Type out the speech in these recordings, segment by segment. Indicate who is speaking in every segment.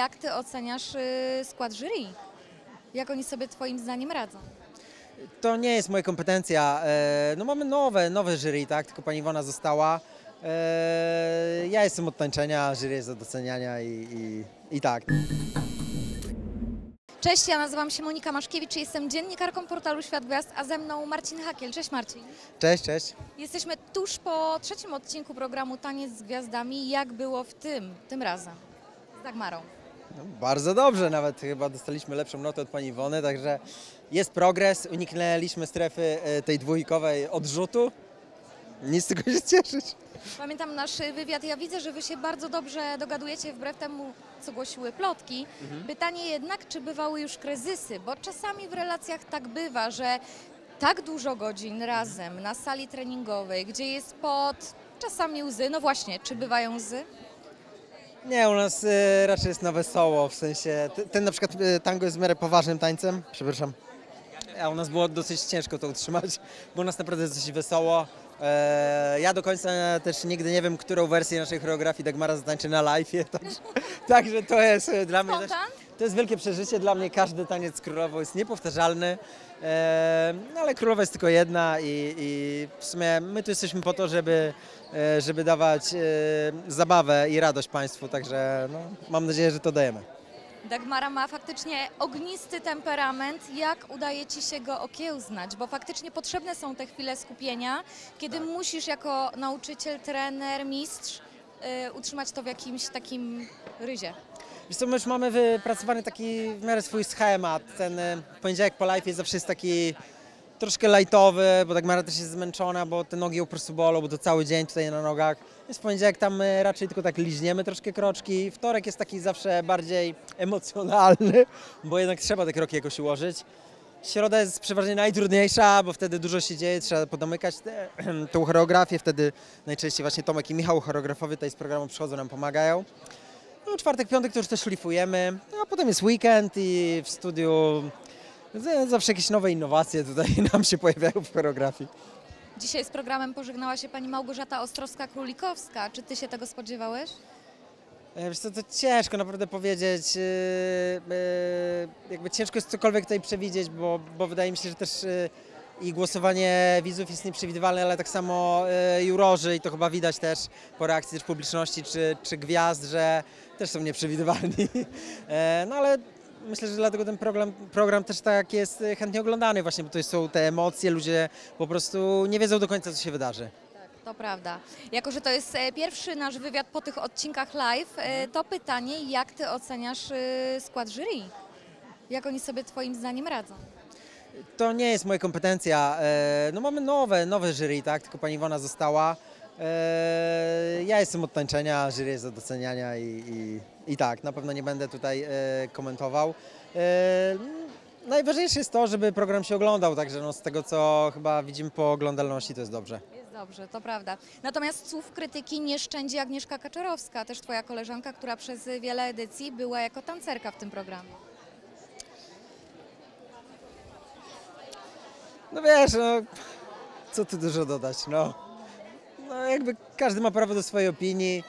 Speaker 1: jak ty oceniasz y, skład jury? Jak oni sobie twoim zdaniem radzą?
Speaker 2: To nie jest moja kompetencja. E, No mamy nowe, nowe jury, tak? Tylko pani Iwona została. E, Ja jestem od tańczenia, jury jest od doceniania i, i, i tak.
Speaker 1: Cześć, ja nazywam się Monika Maszkiewicz, jestem dziennikarką portalu Świat Gwiazd, a ze mną Marcin Hakiel. Cześć Marcin.
Speaker 2: Cześć, cześć.
Speaker 1: Jesteśmy tuż po trzecim odcinku programu Taniec z Gwiazdami. Jak było w tym, tym razem? Z Dagmarą.
Speaker 2: No, bardzo dobrze, nawet chyba dostaliśmy lepszą notę od pani Iwony, także jest progres. Uniknęliśmy strefy e, tej dwójkowej odrzutu. Nic tylko się cieszyć.
Speaker 1: Pamiętam nasz wywiad. Ja widzę, że wy się bardzo dobrze dogadujecie wbrew temu, co głosiły plotki. Pytanie jednak, czy bywały już kryzysy, bo czasami w relacjach tak bywa, że tak dużo godzin razem na sali treningowej, gdzie jest pod czasami łzy. No właśnie, czy bywają łzy?
Speaker 2: Nie, u nas e, raczej jest na wesoło, w sensie te- ten na przykład e, tango jest w miarę poważnym tańcem, przepraszam. A u nas było dosyć ciężko to utrzymać, bo u nas naprawdę jest dosyć wesoło. E, ja do końca też nigdy nie wiem, którą wersję naszej choreografii Dagmara zatańczy na live, także, także to jest dla mnie też,
Speaker 1: Spontan?
Speaker 2: To jest wielkie przeżycie. Dla mnie każdy taniec królową jest niepowtarzalny, e, ale królowa jest tylko jedna i, i w sumie my tu jesteśmy po to, żeby, e, żeby dawać e, zabawę i radość Państwu, także no, mam nadzieję, że to dajemy.
Speaker 1: Dagmara ma faktycznie ognisty temperament. Jak udaje ci się go okiełznać? Bo faktycznie potrzebne są te chwile skupienia, kiedy
Speaker 2: Tak.
Speaker 1: musisz jako nauczyciel, trener, mistrz y, utrzymać to w jakimś takim ryzie.
Speaker 2: Wiesz co, my już mamy wypracowany taki w miarę swój schemat. Ten e, poniedziałek po live jest zawsze jest taki troszkę lightowy, bo Dagmara też jest zmęczona, bo te nogi po prostu bolą, bo to cały dzień tutaj na nogach. Więc w poniedziałek tam e, raczej tylko tak liźniemy troszkę kroczki. Wtorek jest taki zawsze bardziej emocjonalny, bo jednak trzeba te kroki jakoś ułożyć. Środa jest przeważnie najtrudniejsza, bo wtedy dużo się dzieje, trzeba podomykać te, tą choreografię. Wtedy najczęściej właśnie Tomek i Michał, choreografowie tutaj z programu przychodzą, nam pomagają. No, czwartek, piątek to już też szlifujemy, a potem jest weekend i w studiu zawsze jakieś nowe innowacje tutaj nam się pojawiają w choreografii.
Speaker 1: Dzisiaj z programem pożegnała się pani Małgorzata Ostrowska-Królikowska. Czy ty się tego spodziewałeś?
Speaker 2: E, Wiesz co, to ciężko naprawdę powiedzieć, yy, yy, jakby ciężko jest cokolwiek tutaj przewidzieć, bo, bo wydaje mi się, że też yy, i głosowanie widzów jest nieprzewidywalne, ale tak samo yy, jurorzy i to chyba widać też po reakcji też publiczności czy, czy gwiazd, że też są nieprzewidywalni. E, No ale myślę, że dlatego ten program, program też tak jest e, chętnie oglądany właśnie, bo to są te emocje, ludzie po prostu nie wiedzą do końca, co się wydarzy.
Speaker 1: To prawda. Jako, że to jest e, pierwszy nasz wywiad po tych odcinkach live, e, to pytanie, jak ty oceniasz e, skład jury? Jak oni sobie twoim zdaniem radzą?
Speaker 2: To nie jest moja kompetencja. E, No mamy nowe, nowe jury, tak? Tylko pani Iwona została. E, Ja jestem od tańczenia, jury jest od doceniania i, i, i tak, na pewno nie będę tutaj e, komentował. Najważniejsze jest to, żeby program się oglądał, także no z tego co chyba widzimy po oglądalności to jest dobrze.
Speaker 1: Jest dobrze, to prawda. Natomiast słów krytyki nie szczędzi Agnieszka Kaczorowska, też twoja koleżanka, która przez wiele edycji była jako tancerka w tym programie.
Speaker 2: No wiesz, no, co tu dużo dodać, no. No jakby każdy ma prawo do swojej opinii.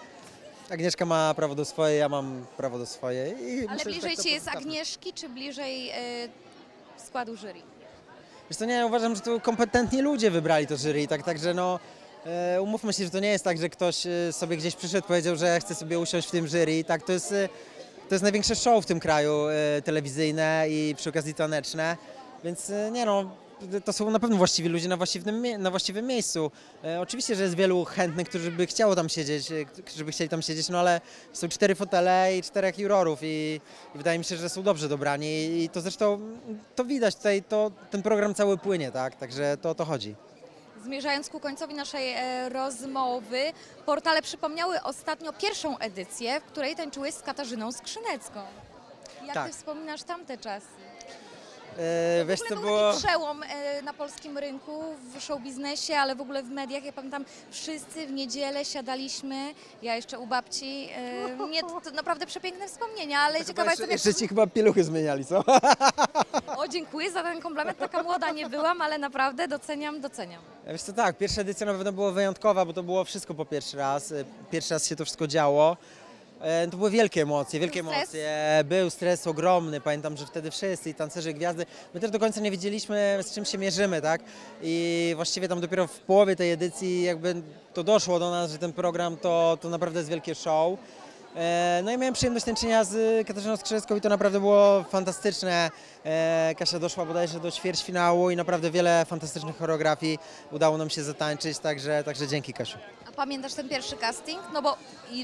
Speaker 2: Agnieszka ma prawo do swojej, ja mam prawo do swojej. I
Speaker 1: Ale
Speaker 2: myślę, że
Speaker 1: bliżej
Speaker 2: tak to
Speaker 1: ci jest. Agnieszki, czy bliżej e, składu jury?
Speaker 2: Wiesz co, nie, ja uważam, że to kompetentni ludzie wybrali to jury, tak, także no e, umówmy się, że to nie jest tak, że ktoś e, sobie gdzieś przyszedł, powiedział, że chce sobie usiąść w tym jury, tak, to jest, e, to jest największe show w tym kraju e, telewizyjne i przy okazji taneczne, więc e, nie no, to są na pewno właściwi ludzie na właściwym, na właściwym miejscu. E, oczywiście, że jest wielu chętnych, którzy by chciało tam siedzieć, e, którzy by chcieli tam siedzieć, no ale są cztery fotele i czterech jurorów i, i wydaje mi się, że są dobrze dobrani i to zresztą to widać tutaj, to, ten program cały płynie, tak, także to o to chodzi.
Speaker 1: Zmierzając ku końcowi naszej e, rozmowy, portale przypomniały ostatnio pierwszą edycję, w której tańczyłeś z Katarzyną Skrzynecką. Jak
Speaker 2: Tak.
Speaker 1: ty wspominasz tamte czasy?
Speaker 2: E, wiesz,
Speaker 1: był
Speaker 2: było...
Speaker 1: taki przełom e, na polskim rynku, w show biznesie, ale w ogóle w mediach. Ja pamiętam, wszyscy w niedzielę siadaliśmy, ja jeszcze u babci. E, nie, to, to naprawdę przepiękne wspomnienia, ale ciekawa
Speaker 2: jeszcze,
Speaker 1: jestem,
Speaker 2: jeszcze ci chyba pieluchy zmieniali, co?
Speaker 1: O, dziękuję za ten komplement. Taka młoda nie byłam, ale naprawdę doceniam, doceniam.
Speaker 2: Wiesz co, tak, pierwsza edycja na pewno była wyjątkowa, bo to było wszystko po pierwszy raz. e, Pierwszy raz się to wszystko działo. E, To były wielkie emocje, wielkie
Speaker 1: Był stres?
Speaker 2: emocje. Był stres ogromny. Pamiętam, że wtedy wszyscy i tancerze, i gwiazdy, my też do końca nie wiedzieliśmy, z czym się mierzymy, tak? I właściwie tam dopiero w połowie tej edycji jakby to doszło do nas, że ten program to, to naprawdę jest wielkie show. E, No i miałem przyjemność tańczenia z Katarzyną Skrzyżewską i to naprawdę było fantastyczne. E, Kasia doszła bodajże do ćwierćfinału i naprawdę wiele fantastycznych choreografii udało nam się zatańczyć, także, także dzięki Kasiu.
Speaker 1: Pamiętasz ten pierwszy casting? No bo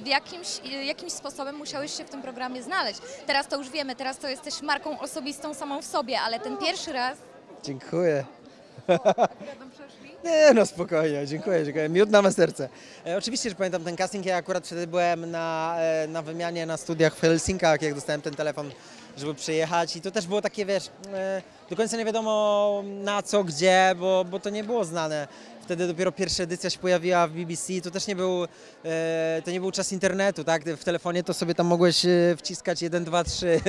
Speaker 1: w jakimś, jakimś sposobem musiałeś się w tym programie znaleźć. Teraz to już wiemy, teraz to jesteś marką osobistą samą w sobie, ale ten pierwszy raz...
Speaker 2: Dziękuję. Nie, no spokojnie, dziękuję, dziękuję. Miód na me serce. E, oczywiście, że pamiętam ten casting, ja akurat wtedy byłem na, e, na wymianie na studiach w Helsinkach, jak dostałem ten telefon, żeby przyjechać i to też było takie, wiesz, e, do końca nie wiadomo na co, gdzie, bo, bo to nie było znane. Wtedy dopiero pierwsza edycja się pojawiła w BBC, to też nie był, e, to nie był czas internetu, tak? W telefonie to sobie tam mogłeś e, wciskać 1, 2, 3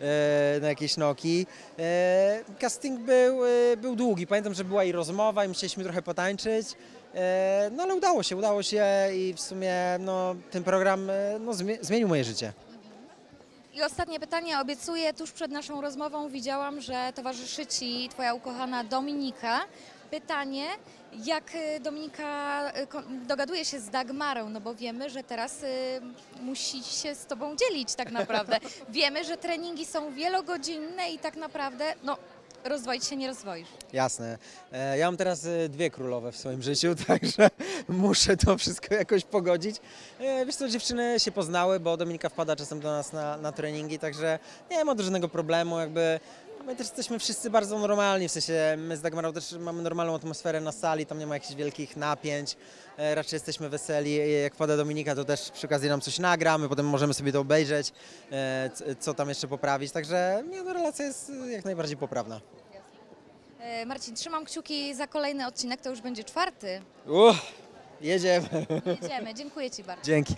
Speaker 2: e, na jakieś Noki. E, casting był, był długi, pamiętam, że była i rozmowa i musieliśmy trochę potańczyć. No ale udało się, udało się i w sumie no, ten program no, zmie- zmienił moje życie.
Speaker 1: I ostatnie pytanie, obiecuję, tuż przed naszą rozmową widziałam, że towarzyszy Ci Twoja ukochana Dominika. Pytanie, jak y, Dominika y, dogaduje się z Dagmarą, no bo wiemy, że teraz y, musi się z Tobą dzielić tak naprawdę. wiemy, że treningi są wielogodzinne i tak naprawdę, no, rozwoić się nie rozwoisz.
Speaker 2: Jasne. E, Ja mam teraz dwie królowe w swoim życiu, także muszę to wszystko jakoś pogodzić. E, Wiesz co, dziewczyny się poznały, bo Dominika wpada czasem do nas na, na treningi, także nie ma żadnego problemu, jakby my też jesteśmy wszyscy bardzo normalni, w sensie my z Dagmarą też mamy normalną atmosferę na sali, tam nie ma jakichś wielkich napięć, e, raczej jesteśmy weseli, E, jak wpada Dominika, to też przy okazji nam coś nagramy, potem możemy sobie to obejrzeć, e, co tam jeszcze poprawić, także nie, no, relacja jest jak najbardziej poprawna.
Speaker 1: Marcin, trzymam kciuki za kolejny odcinek, to już będzie czwarty.
Speaker 2: Jedziemy.
Speaker 1: Jedziemy, dziękuję Ci bardzo.
Speaker 2: Dzięki.